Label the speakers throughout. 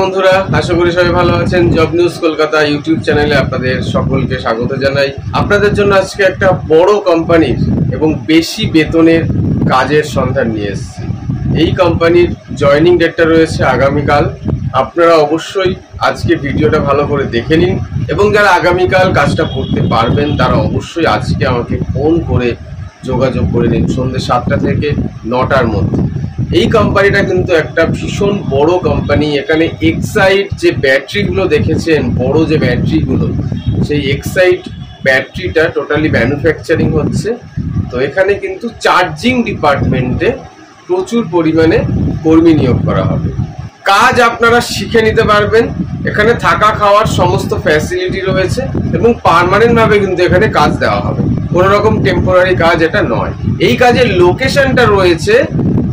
Speaker 1: বন্ধুরা, আশা করি সবাই ভালো আছেন। জব নিউজ কলকাতা ইউটিউব চ্যানেলে আপনাদের সকলকে স্বাগত জানাই। আপনাদের জন্য আজকে একটা বড় কোম্পানির এবং বেশি বেতনের কাজের সন্ধান নিয়ে এসেছি। এই কোম্পানির জয়নিং ডেটটা রয়েছে আগামীকাল। আপনারা অবশ্যই আজকে ভিডিওটা ভালো করে দেখে নিন এবং যারা আগামীকাল কাজটা করতে পারবেন, তারা অবশ্যই আজকে আমাকে ফোন করে যোগাযোগ করে নিন সন্ধ্যে সাতটা থেকে নটার মধ্যে। এই কোম্পানিটা কিন্তু একটা ভীষণ বড় কোম্পানি এখানে এক্সাইড যে ব্যাটারিগুলো দেখেছেন, বড় যে ব্যাটারিগুলো সেই এক্সাইড ব্যাটারিটা টোটালি ম্যানুফ্যাকচারিং হচ্ছে। তো এখানে কিন্তু চার্জিং ডিপার্টমেন্টে প্রচুর পরিমাণে কর্মী নিয়োগ করা হবে। কাজ আপনারা শিখে নিতে পারবেন। এখানে থাকা খাওয়ার সমস্ত ফ্যাসিলিটি রয়েছে এবং পার্মানেন্ট ভাবে কিন্তু এখানে কাজ দেওয়া হবে। কোনো রকম টেম্পোরারি কাজ এটা নয়। এই কাজের লোকেশনটা রয়েছে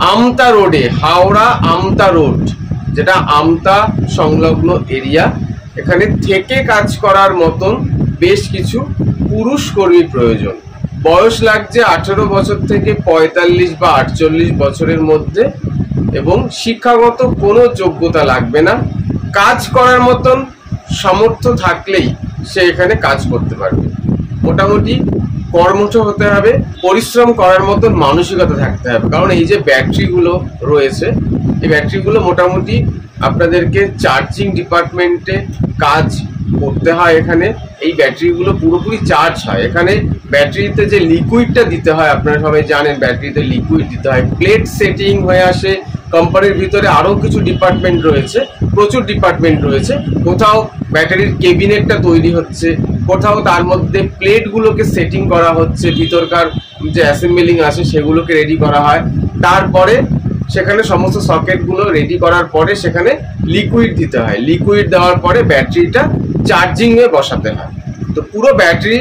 Speaker 1: আমতা রোডে, হাওড়া আমতা রোড, যেটা আমতা সংলগ্ন এরিয়া। এখানে থেকে কাজ করার মতন বেশ কিছু পুরুষ কর্মী প্রয়োজন। বয়স লাগছে আঠেরো বছর থেকে পঁয়তাল্লিশ বা আটচল্লিশ বছরের মধ্যে এবং শিক্ষাগত কোনো যোগ্যতা লাগবে না। কাজ করার মতন সামর্থ্য থাকলেই সে এখানে কাজ করতে পারবে। মোটামুটি কর্মঠ হতে হবে, পরিশ্রম করার মতন মানসিকতা থাকতে হবে। কারণ এই যে ব্যাটারিগুলো রয়েছে, এই ব্যাটারিগুলো মোটামুটি আপনাদেরকে চার্জিং ডিপার্টমেন্টে কাজ করতে হয় এখানে। এই ব্যাটারিগুলো পুরোপুরি চার্জ হয়। এখানে ব্যাটারিতে যে লিকুইডটা দিতে হয়, আপনারা সবাই জানেন ব্যাটারিতে লিকুইড দিতে হয়। প্লেট সেটিং হয়ে আসে কোম্পানির ভিতরে আরও কিছু ডিপার্টমেন্ট রয়েছে, প্রচুর ডিপার্টমেন্ট রয়েছে। কোথাও ব্যাটারির কেবিনেটটা তৈরি হচ্ছে কোথাও তার মধ্যে প্লেটগুলোকে সেটিং করা হচ্ছে, ভিতরকার যে অ্যাসেম্বলিং আছে সেগুলোকে রেডি করা হয়। তারপরে সেখানে সমস্ত সকেটগুলো রেডি করার পরে সেখানে লিকুইড দিতে হয়। লিকুইড দেওয়ার পরে ব্যাটারিটা চার্জিংয়ে বসাতে হয়। তো পুরো ব্যাটারি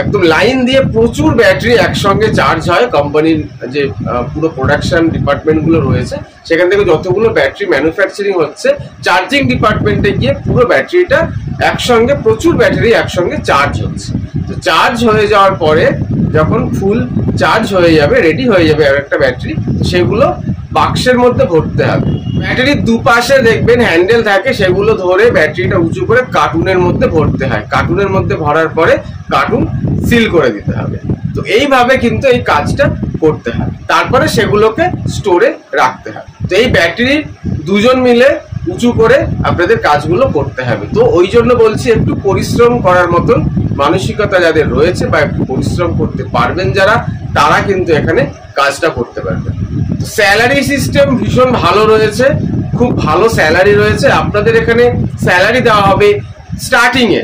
Speaker 1: একদম লাইন দিয়ে প্রচুর ব্যাটারি একসঙ্গে চার্জ হয়। কোম্পানির যে পুরো প্রোডাকশন ডিপার্টমেন্টগুলো রয়েছে, সেখান থেকে যতগুলো ব্যাটারি ম্যানুফ্যাকচারিং হচ্ছে চার্জিং ডিপার্টমেন্টে গিয়ে পুরো ব্যাটারিটা একসঙ্গে প্রচুর ব্যাটারি, একসঙ্গে চার্জ হচ্ছে। তো চার্জ হয়ে যাওয়ার পরে যখন ফুল চার্জ হয়ে যাবে রেডি হয়ে যাবে আর একটা ব্যাটারি, সেগুলো বাক্সের মধ্যে ভরতে হবে। ব্যাটারির দুপাশে দেখবেন হ্যান্ডেল থাকে, সেগুলো ধরে ব্যাটারিটা উঁচু করে কার্টুনের মধ্যে ভরতে হয়। কার্টুনের মধ্যে ভরার পরে কার্টুন সিল করে দিতে হবে। তো এইভাবে কিন্তু এই কাজটা করতে হয়। তারপরে সেগুলোকে স্টোরে রাখতে হয়। তো এই ব্যাটারি দুজন মিলে উঁচু করে আপনাদের কাজগুলো করতে হবে। তো ওই জন্য বলছি একটু পরিশ্রম করার মতন মানসিকতা যাদের রয়েছে বা একটু পরিশ্রম করতে পারবেন যারা, তারা কিন্তু এখানে কাজটা করতে পারবেন। স্যালারি সিস্টেম ভীষণ ভালো রয়েছে, খুব ভালো স্যালারি রয়েছে। আপনাদের এখানে স্যালারি দেওয়া হবে স্টার্টিং এ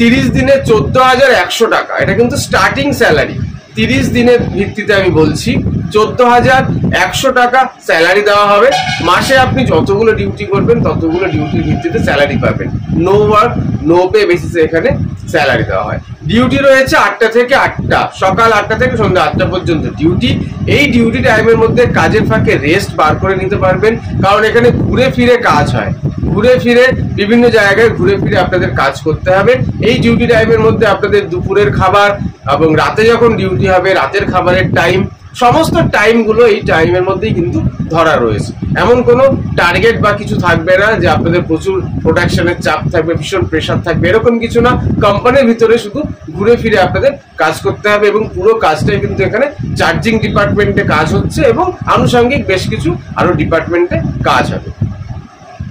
Speaker 1: তিরিশ দিনে চোদ্দ হাজার একশো টাকা। এটা কিন্তু স্টার্টিং স্যালারি তিরিশ দিনের ভিত্তিতে আমি বলছি চোদ্দ হাজার একশো টাকা স্যালারি দেওয়া হবে। মাসে আপনি যতগুলো ডিউটি করবেন, ততগুলো ডিউটির ভিত্তিতে স্যালারি পাবেন। নো ওয়ার্ক নো পে বেসিসে এখানে স্যালারি দেওয়া হয়। ডিউটি রয়েছে আটটা থেকে আটটা। সকাল আটটা থেকে সন্ধ্যা আটটা পর্যন্ত ডিউটি এই ডিউটি টাইমের মধ্যে কাজের ফাঁকে রেস্ট বার করে নিতে পারবেন। কারণ এখানে ঘুরে ফিরে কাজ হয়। ঘুরে ফিরে বিভিন্ন জায়গায় ঘুরে ফিরে আপনাদের কাজ করতে হবে। এই ডিউটি টাইমের মধ্যে আপনাদের দুপুরের খাবার এবং রাতে যখন ডিউটি হবে, রাতের খাবারের টাইম সমস্ত টাইমগুলো এই টাইমের মধ্যেই কিন্তু ধরা রয়েছে। এমন কোনো টার্গেট বা কিছু থাকবে না যে আপনাদের প্রচুর প্রোডাকশনের চাপ থাকবে, ভীষণ প্রেশার থাকবে, এরকম কিছু না। কোম্পানির ভিতরে শুধু ঘুরে ফিরে আপনাদের কাজ করতে হবে এবং পুরো কাজটাই কিন্তু এখানে চার্জিং ডিপার্টমেন্টে কাজ হচ্ছে এবং আনুষঙ্গিক বেশ কিছু আরও ডিপার্টমেন্টে কাজ হবে।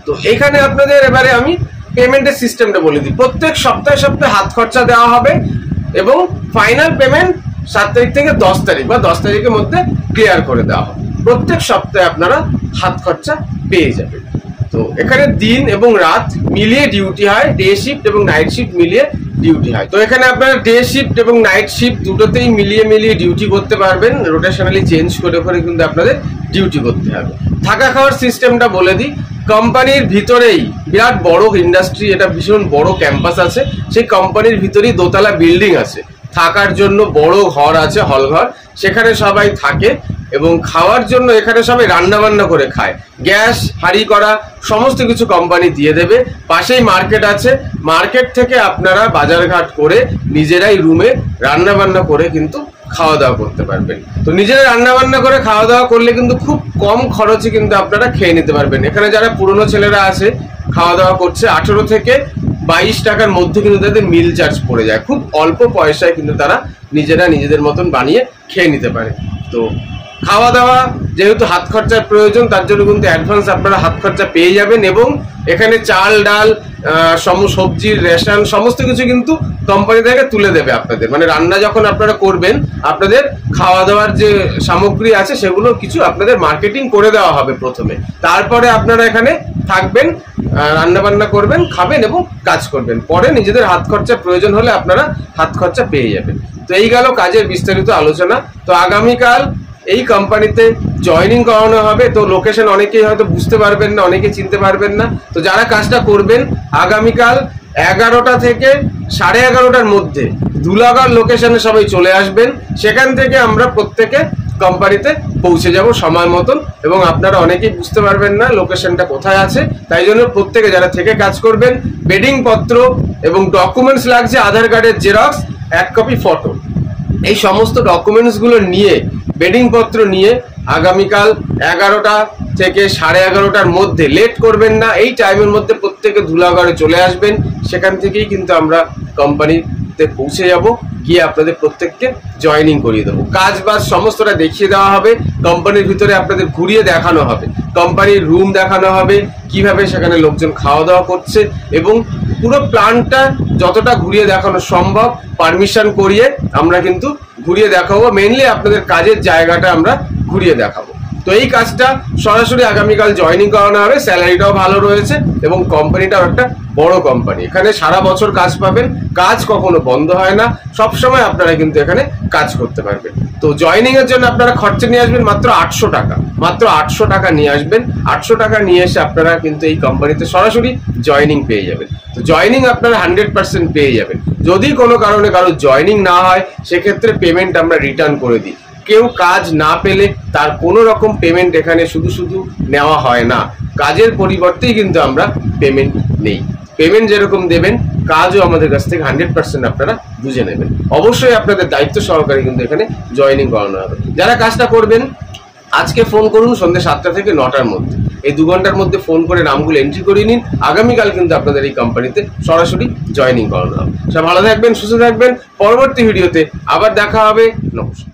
Speaker 1: তো এখানে আপনাদের এবারে আমি পেমেন্টের সিস্টেমটা বলে দিই। প্রত্যেক সপ্তাহে সপ্তাহে হাত খরচা দেওয়া হবে এবং ফাইনাল পেমেন্ট সাত তারিখ থেকে দশ তারিখ বা দশ তারিখের মধ্যে ক্লিয়ার করে দেওয়া হবে। প্রত্যেক সপ্তাহে আপনারা হাত খরচা পেয়ে যাবেন। তো এখানে দিন এবং রাত মিলিয়ে ডিউটি হয় ডে শিফট এবং নাইট শিফট মিলিয়ে ডিউটি হয়। তো এখানে আপনারা ডে শিফট এবং নাইট শিফট দুটোতেই মিলিয়ে মিলিয়ে ডিউটি করতে পারবেন। রোটেশনালি চেঞ্জ করে করে কিন্তু আপনাদের ডিউটি করতে হবে। থাকা খাওয়ার সিস্টেমটা বলে দিই। কোম্পানির ভিতরেই বিরাট বড় ইন্ডাস্ট্রি এটা ভীষণ বড় ক্যাম্পাস আছে। সেই কোম্পানির ভিতরেই দোতলা বিল্ডিং আছে। থাকার জন্য বড় ঘর আছে হল ঘর সেখানে সবাই থাকে এবং খাওয়ার জন্য এখানে সবাই রান্না বান্না করে খায়। গ্যাস, হাঁড়ি করা, সমস্ত কিছু কোম্পানি দিয়ে দেবে। পাশেই মার্কেট আছে। মার্কেট থেকে আপনারা বাজারঘাট করে নিজেরাই রুমে রান্না বান্না করে কিন্তু খাওয়া দাওয়া করতে পারবেন। তো নিজেরা রান্না বান্না করে খাওয়া দাওয়া করলে কিন্তু খুব কম খরচে কিন্তু আপনারা খেয়ে নিতে পারবেন। এখানে যারা পুরনো ছেলেরা আছে খাওয়া দাওয়া করছে, আঠেরো থেকে বাইশ টাকার মধ্যে কিন্তু তাদের মিল চার্জ পড়ে যায়। খুব অল্প পয়সায় কিন্তু তারা নিজেরা নিজেদের মতন বানিয়ে খেয়ে নিতে পারে। তো খাওয়া দাওয়া যেহেতু হাত খরচার প্রয়োজন, তার জন্য কিন্তু অ্যাডভান্স আপনারা হাত খরচা পেয়ে যাবেন এবং এখানে চাল, ডাল সম সবজির রেশন সমস্ত কিছু কিন্তু কোম্পানি থেকে তুলে দেবে আপনাদের। মানে রান্না যখন আপনারা করবেন, আপনাদের খাওয়া দাওয়ার যে সামগ্রী আছে, সেগুলো কিছু আপনাদের মার্কেটিং করে দেওয়া হবে প্রথমে। তারপরে আপনারা এখানে থাকবেন রান্না বান্না করবেন, খাবেন এবং কাজ করবেন। পরে নিজেদের হাত খরচার প্রয়োজন হলে আপনারা হাত খরচা পেয়ে যাবেন। তো এই গেল কাজের বিস্তারিত আলোচনা। তো আগামীকাল এই কোম্পানিতে জয়েনিং করানো হবে। তো লোকেশন অনেকেই হয়তো বুঝতে পারবেন না অনেকে চিনতে পারবেন না। তো যারা কাজটা করবেন, আগামীকাল এগারোটা থেকে সাড়ে এগারোটার মধ্যে দুলাগড় লোকেশনে সবাই চলে আসবেন। সেখান থেকে আমরা প্রত্যেকে কোম্পানিতে পৌঁছে যাব সময় মতন এবং আপনারা অনেকেই বুঝতে পারবেন না লোকেশনটা কোথায় আছে। তাই জন্য প্রত্যেকে যারা থেকে কাজ করবেন, বেডিং পত্র এবং ডকুমেন্টস লাগছে, আধার কার্ডের জেরক্স এক কপি ফটো এই সমস্ত ডকুমেন্টসগুলো নিয়ে, বেডিং পত্র নিয়ে আগামীকাল এগারোটা থেকে সাড়ে এগারোটার মধ্যে লেট করবেন না। এই টাইমের মধ্যে প্রত্যেকে ধুলাগড়ে চলে আসবেন। সেখান থেকেই কিন্তু আমরা কোম্পানিতে পৌঁছে যাব। গিয়ে আপনাদের প্রত্যেককে জয়নিং করিয়ে দেবো। কাজ বাজ সমস্তটা দেখিয়ে দেওয়া হবে কোম্পানির ভিতরে আপনাদের ঘুরিয়ে দেখানো হবে কোম্পানির রুম দেখানো হবে, কীভাবে সেখানে লোকজন খাওয়া দাওয়া করছে এবং পুরো প্ল্যানটা যতটা ঘুরিয়ে দেখানো সম্ভব পারমিশন করিয়ে আমরা কিন্তু ঘুরিয়ে দেখাবো। মেনলি আপনাদের কাজের জায়গাটা আমরা ঘুরিয়ে দেখাবো। তো এই কাজটা সরাসরি আগামীকাল জয়েনিং করানো হবে স্যালারিটাও ভালো রয়েছে এবং কোম্পানিটাও একটা বড় কোম্পানি এখানে সারা বছর কাজ পাবেন, কাজ কখনো বন্ধ হয় না সব সময় আপনারা কিন্তু এখানে কাজ করতে পারবেন। তো জয়েনিং এর জন্য আপনারা খরচা নিয়ে আসবেন মাত্র আটশো টাকা। মাত্র আটশো টাকা নিয়ে আসবেন। আটশো টাকা নিয়ে এসে আপনারা কিন্তু এই কোম্পানিতে সরাসরি জয়েনিং পেয়ে যাবেন। তো জয়েনিং আপনারা হান্ড্রেড পার্সেন্ট পেয়ে যাবেন। যদি কোনো কারণে কারও জয়েনিং না হয়, সেক্ষেত্রে পেমেন্ট আমরা রিটার্ন করে দিই। কেউ কাজ না পেলে তার কোনো রকম পেমেন্ট এখানে শুধু শুধু নেওয়া হয় না। কাজের পরিবর্তেই কিন্তু আমরা পেমেন্ট নেই। পেমেন্ট যেরকম দেবেন, কাজও আমাদের কাছ থেকে হান্ড্রেড পার্সেন্ট আপনারা বুঝে নেবেন। অবশ্যই আপনাদের দায়িত্ব সহকারে কিন্তু এখানে জয়েনিং করানো হবে। যারা কাজটা করবেন, আজকে ফোন করুন সন্ধ্যে সাতটা থেকে নটার মধ্যে। এই দু ঘণ্টার মধ্যে ফোন করে নামগুলো এন্ট্রি করিয়ে নিন। আগামীকাল কিন্তু আপনাদের এই কোম্পানিতে সরাসরি জয়েনিং করানো হবে। সব ভালো থাকবেন, সুস্থ থাকবেন। পরবর্তী ভিডিওতে আবার দেখা হবে। নমস্কার।